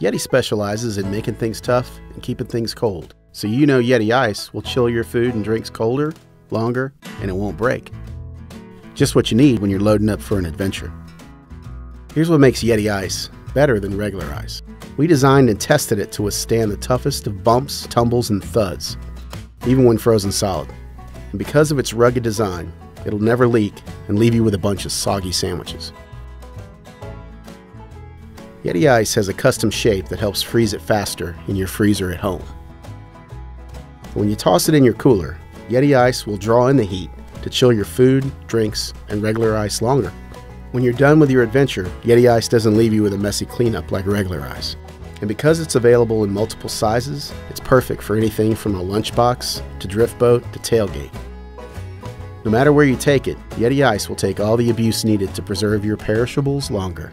Yeti specializes in making things tough and keeping things cold. So you know Yeti Ice will chill your food and drinks colder, longer, and it won't break. Just what you need when you're loading up for an adventure. Here's what makes Yeti Ice better than regular ice. We designed and tested it to withstand the toughest of bumps, tumbles, and thuds, even when frozen solid. And because of its rugged design, it'll never leak and leave you with a bunch of soggy sandwiches. Yeti Ice has a custom shape that helps freeze it faster in your freezer at home. When you toss it in your cooler, Yeti Ice will draw in the heat to chill your food, drinks, and regular ice longer. When you're done with your adventure, Yeti Ice doesn't leave you with a messy cleanup like regular ice. And because it's available in multiple sizes, it's perfect for anything from a lunchbox to drift boat to tailgate. No matter where you take it, Yeti Ice will take all the abuse needed to preserve your perishables longer.